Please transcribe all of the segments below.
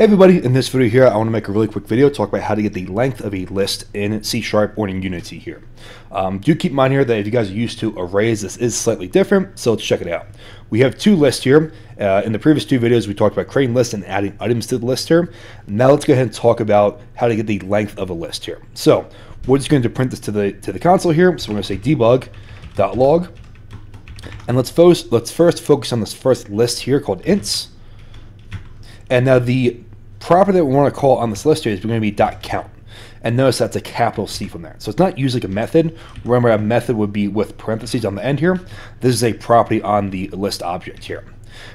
Hey everybody, in this video here I want to make a really quick video talk about how to get the length of a list in C Sharp or in Unity here. Um, do keep in mind here that if you guys are used to arrays, this is slightly different, so let's check it out. We have two lists here. Uh, in the previous two videos we talked about creating lists and adding items to the list here. Now let's go ahead and talk about how to get the length of a list here. So we're just going to print this to the to the console here, so we're going to say debug.log and let's, let's first focus on this first list here called ints. And now the property that we want to call on this list here is going to be dot count. And notice that's a capital C from there. So it's not using a method. Remember, a method would be with parentheses on the end here. This is a property on the list object here.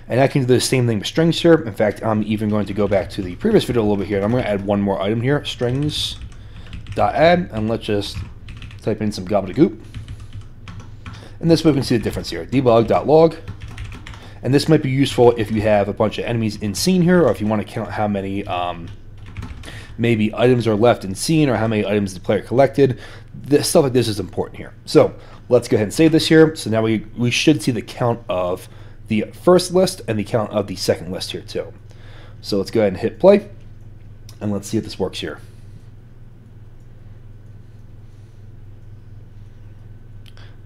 And I can do the same thing with strings here. In fact, I'm even going to go back to the previous video a little bit here. And I'm going to add one more item here, strings dot add, and let's just type in some gobbledygook. And this way we can see the difference here, debug.log. And this might be useful if you have a bunch of enemies in scene here, or if you want to count how many um, maybe items are left in scene, or how many items the player collected. This, stuff like this is important here. So let's go ahead and save this here. So now we, we should see the count of the first list and the count of the second list here too. So let's go ahead and hit play, and let's see if this works here.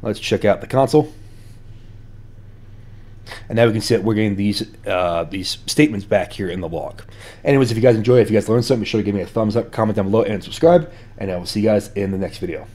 Let's check out the console. And now we can see that we're getting these uh, these statements back here in the log. Anyways, if you guys enjoy, if you guys learned something, be sure to give me a thumbs up, comment down below, and subscribe. And I will see you guys in the next video.